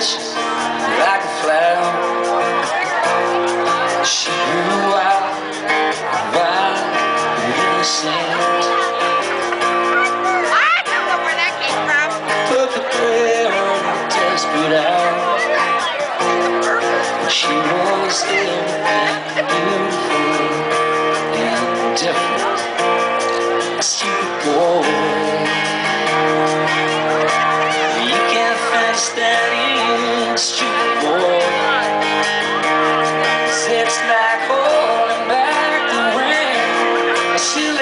fish like a flower. She grew out wild and innocent. Put the prayer on desperate out. She was ill. She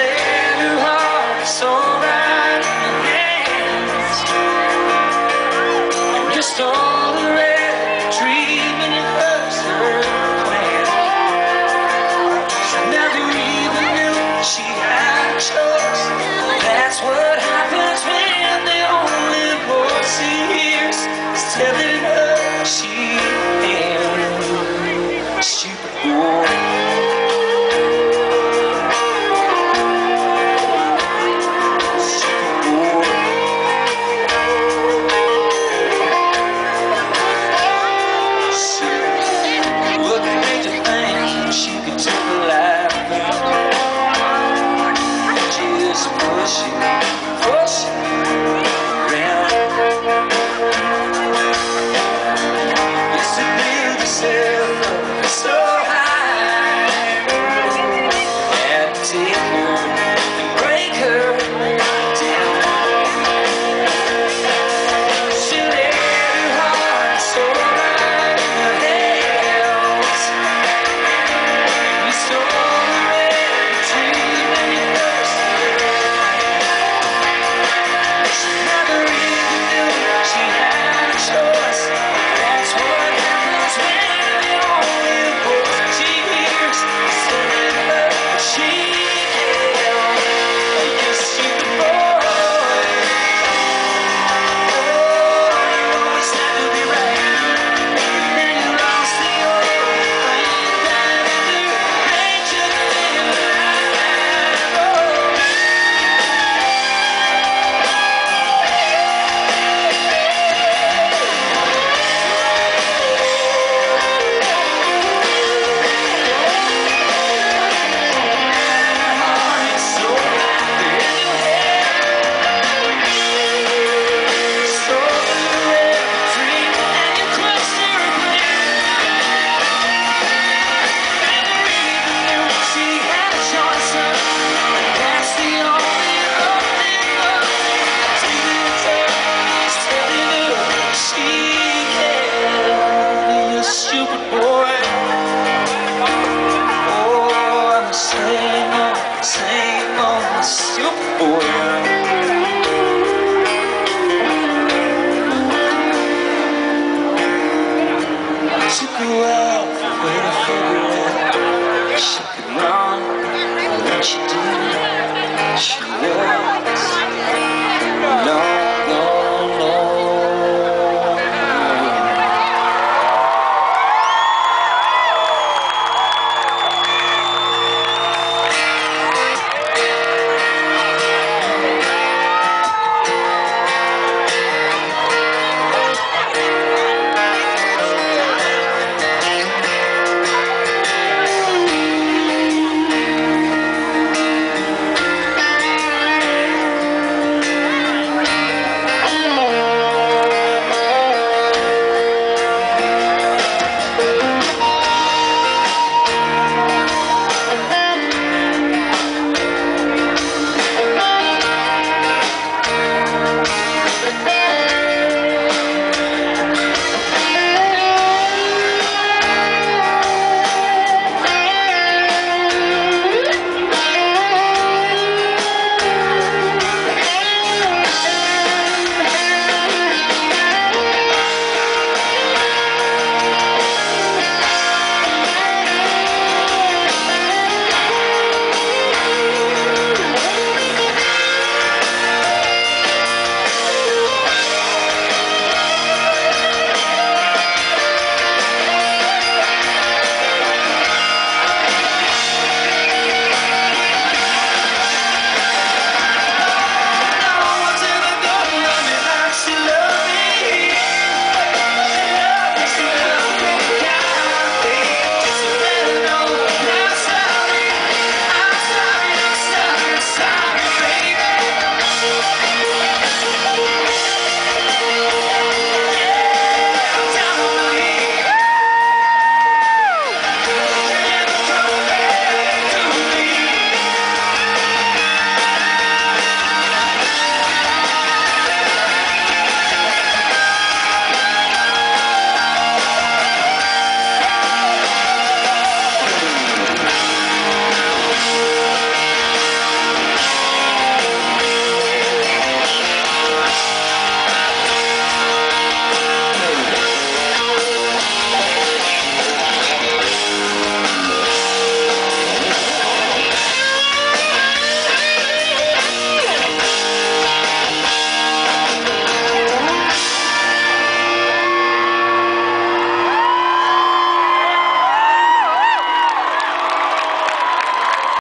she did. She will.